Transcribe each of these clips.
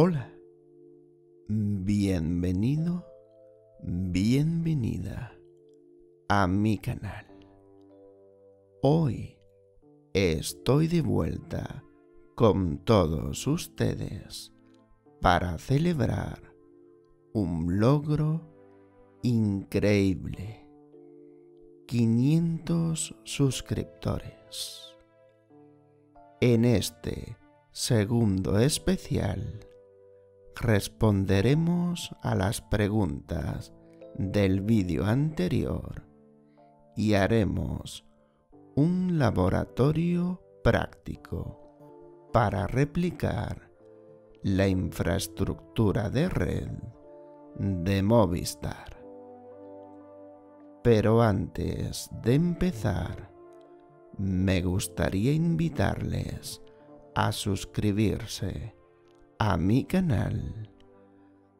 Hola, bienvenido, bienvenida a mi canal. Hoy estoy de vuelta con todos ustedes para celebrar un logro increíble. 500 suscriptores. En este segundo especial responderemos a las preguntas del vídeo anterior y haremos un laboratorio práctico para replicar la infraestructura de red de Movistar. Pero antes de empezar, me gustaría invitarles a suscribirse a mi canal,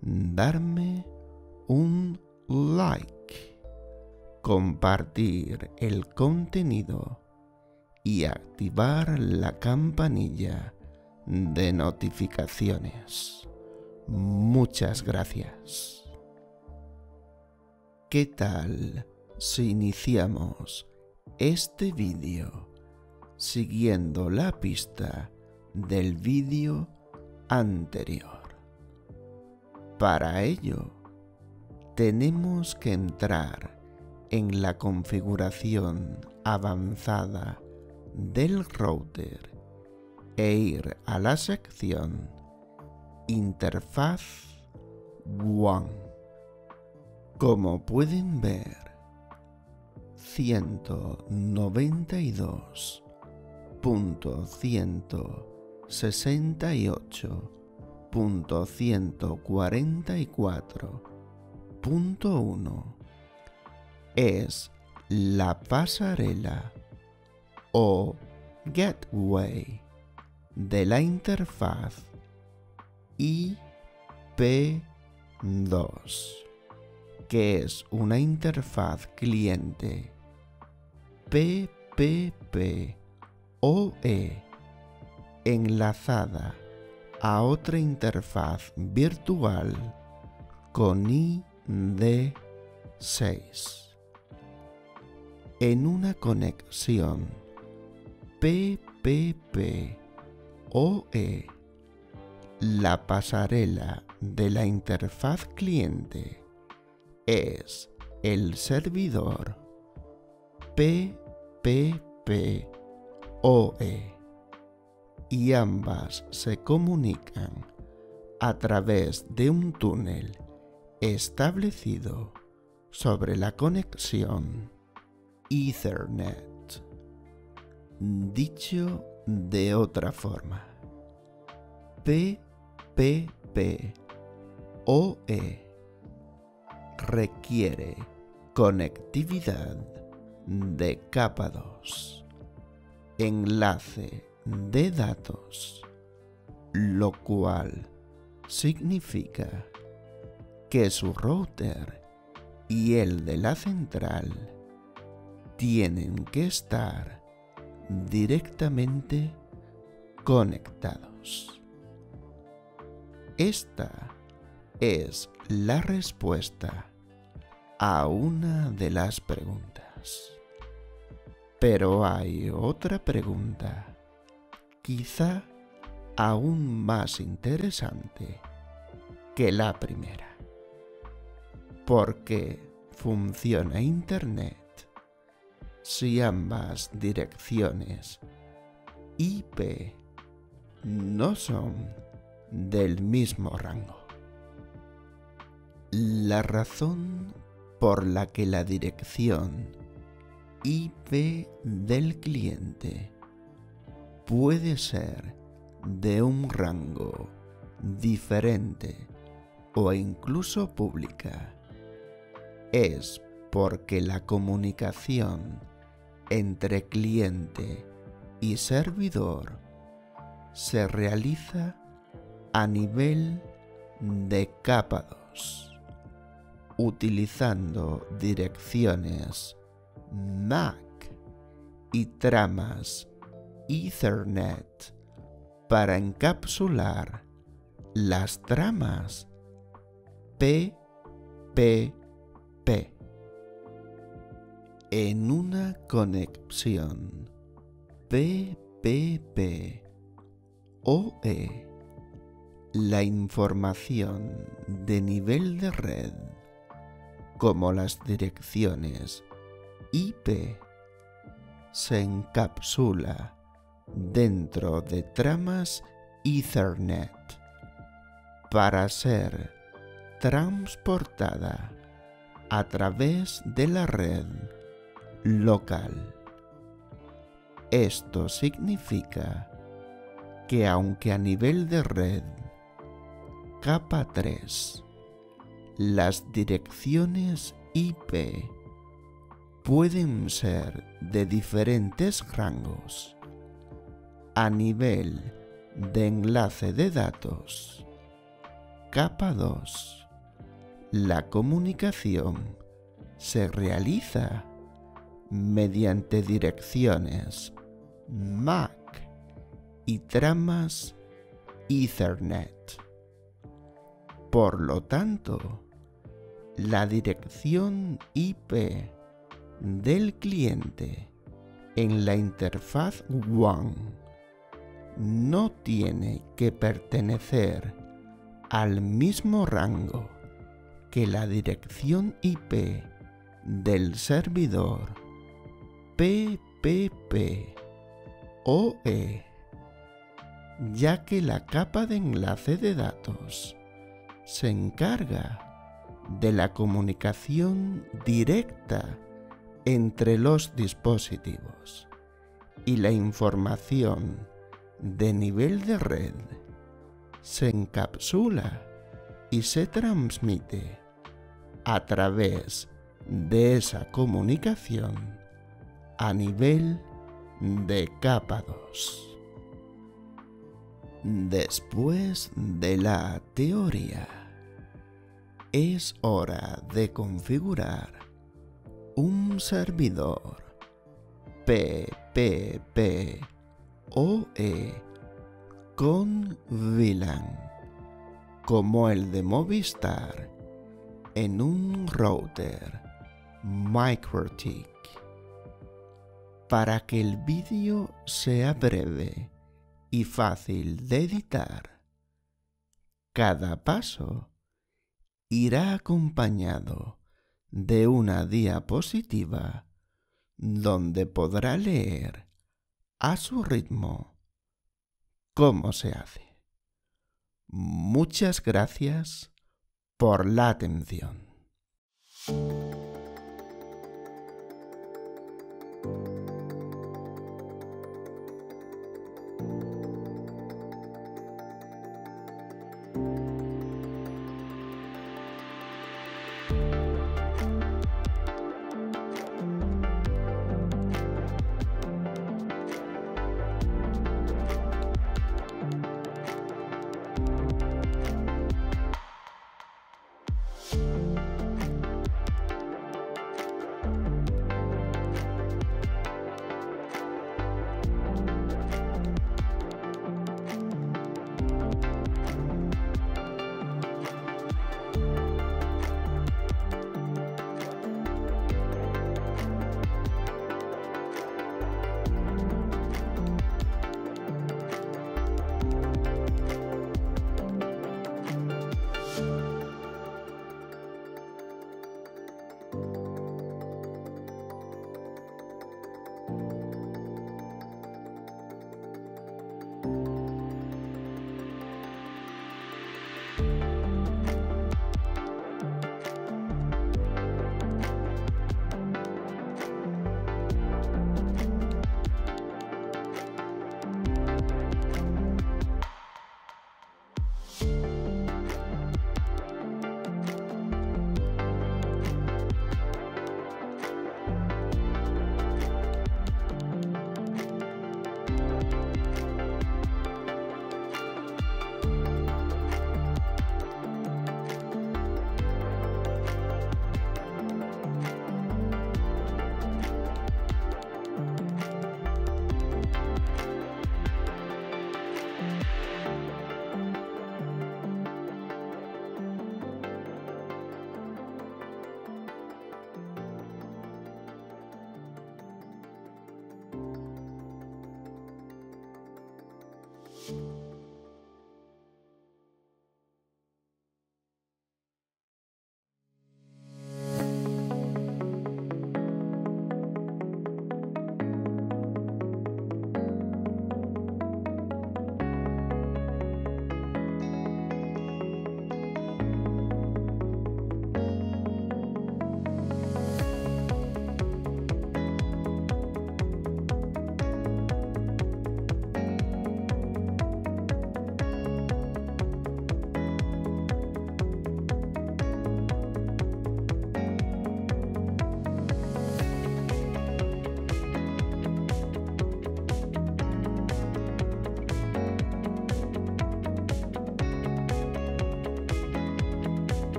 darme un like, compartir el contenido y activar la campanilla de notificaciones. Muchas gracias. ¿Qué tal si iniciamos este vídeo siguiendo la pista del vídeo anterior. Para ello, tenemos que entrar en la configuración avanzada del router e ir a la sección Interfaz One. Como pueden ver, 192.100 68.144.1 es la pasarela o gateway de la interfaz IP2, que es una interfaz cliente PPP OE enlazada a otra interfaz virtual con ID6 en una conexión PPP-OE. La pasarela de la interfaz cliente es el servidor PPP-OE y ambas se comunican a través de un túnel establecido sobre la conexión Ethernet. Dicho de otra forma, PPP-OE requiere conectividad de capa 2, enlace de datos, lo cual significa que su router y el de la central tienen que estar directamente conectados. Esta es la respuesta a una de las preguntas. Pero hay otra pregunta quizá aún más interesante que la primera. ¿Por qué funciona Internet si ambas direcciones IP no son del mismo rango? La razón por la que la dirección IP del cliente puede ser de un rango diferente o incluso pública es porque la comunicación entre cliente y servidor se realiza a nivel de capa 2 utilizando direcciones MAC y tramas Ethernet para encapsular las tramas P, P, P en una conexión P, P, P. O E la información de nivel de red como las direcciones IP se encapsula dentro de tramas Ethernet para ser transportada a través de la red local. Esto significa que aunque a nivel de red capa 3 las direcciones IP pueden ser de diferentes rangos a nivel de enlace de datos. Capa 2. La comunicación se realiza mediante direcciones MAC y tramas Ethernet. Por lo tanto, la dirección IP del cliente en la interfaz WAN no tiene que pertenecer al mismo rango que la dirección IP del servidor PPP OE, ya que la capa de enlace de datos se encarga de la comunicación directa entre los dispositivos y la información de nivel de red se encapsula y se transmite a través de esa comunicación a nivel de capa 2. Después de la teoría, es hora de configurar un servidor PPPoE con VLAN como el de Movistar en un router MikroTik para que el vídeo sea breve y fácil de editar. Cada paso irá acompañado de una diapositiva donde podrá leer a su ritmo. ¿Cómo se hace? Muchas gracias por la atención.